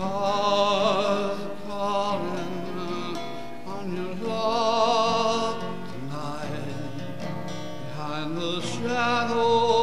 stars falling on your love tonight behind the shadows.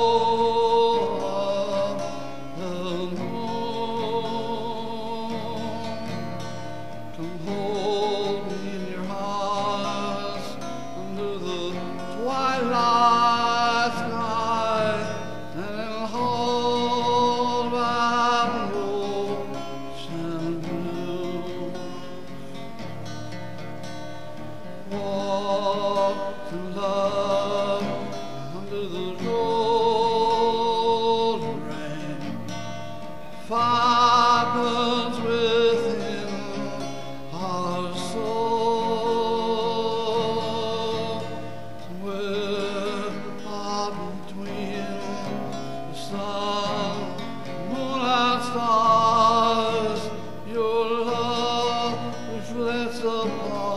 To love, under the rain. Fire burns within our between the sun, stars, your love reflects upon.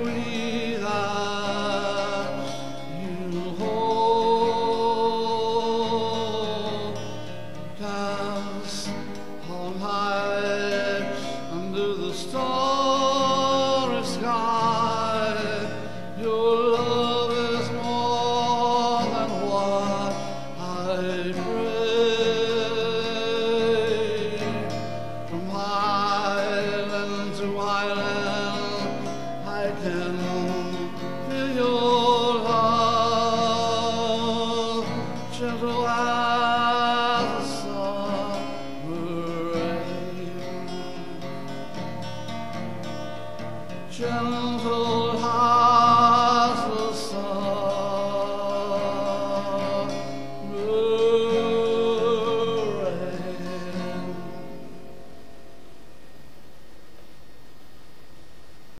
gentle